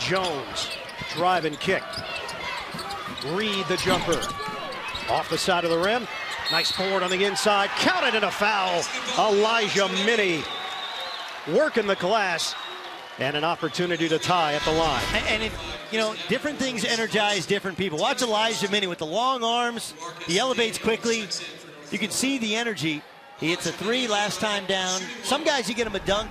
Jones, drive and kick. Reed the jumper. Off the side of the rim. Nice forward on the inside. Counted in a foul. Elijah Minnie working the glass. And an opportunity to tie at the line. And, and you know, different things energize different people. Watch Elijah Minnie with the long arms. He elevates quickly. You can see the energy. He hits a three last time down. Some guys, you get him a dunk.